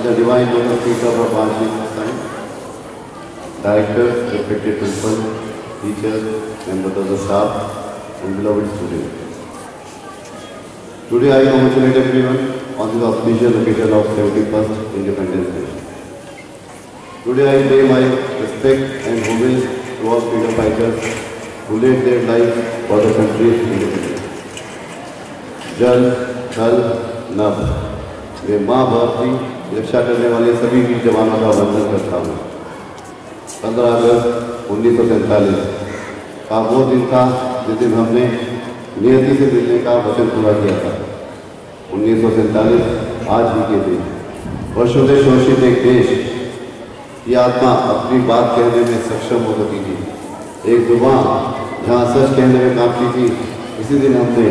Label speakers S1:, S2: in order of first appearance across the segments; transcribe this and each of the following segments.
S1: the divine feet of our Bhaji Sain, directors, respected principal, teachers, members of the staff, and beloved students. Today I congratulate everyone on this auspicious occasion of 71st Independence Day. Today I pay my respect and homage to all freedom fighters who laid their lives for the country's independence. जल थल नभ वे बाप की रक्षा करने वाले सभी वीर जवानों का वंदन करता हूँ। पंद्रह अगस्त उन्नीस सौ सैंतालीस का वो दिन था जिस दिन हमने नियति से मिलने का वचन पूरा किया था। उन्नीस सौ सैंतालीस आज ही के दिन। वर्षों से शोषित एक देश की आत्मा अपनी बात कहने में सक्षम हो सकती थी। एक ज़ुबान जहाँ सच कहने में काफ़ी थी। इसी दिन हमने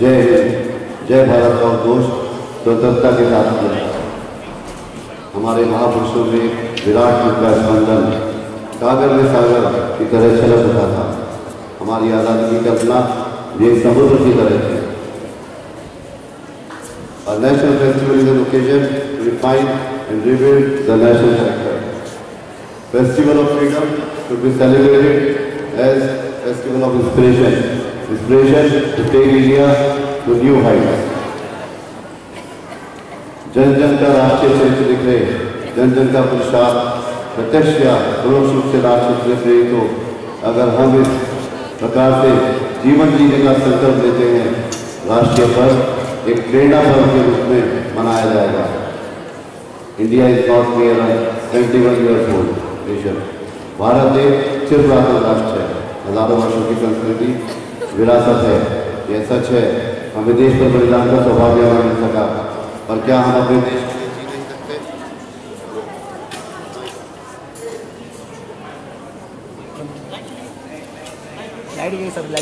S1: जय हिंद, जय भारत का उद्घोष स्वतंत्रता के साथ किया। हमारे महापुरुषों ने विराट रूप का स्पंदन कागर में सागर की तरह चल रखा था। हमारी आज़ादी की कल्पना ये समुद्र की तरह थी और national festival is an occasion refine and rebuild the national festival of freedom to be celebrated as festival of inspiration inspiration to take India to new heights जन जन का राष्ट्रीय चरित्र रहे जन जन का पुरुषार्थ प्रत्यक्ष या परोक्ष रूप से राष्ट्र प्रेरित हो अगर हम इस प्रकार से जीवन जीने का संकल्प लेते हैं, राष्ट्रीय पर्व एक प्रेरणा पर्व के रूप में मनाया जाएगा। India is not mere twenty one years old nation Bharat एक पुरातन राष्ट्र है। हज़ारों वर्षों की संस्कृति विरासत है। यह सच है। हमें देश पर बलिदान का सौभाग्य मिल सका। और क्या हम अपने देश के लिए जी नहीं सकते?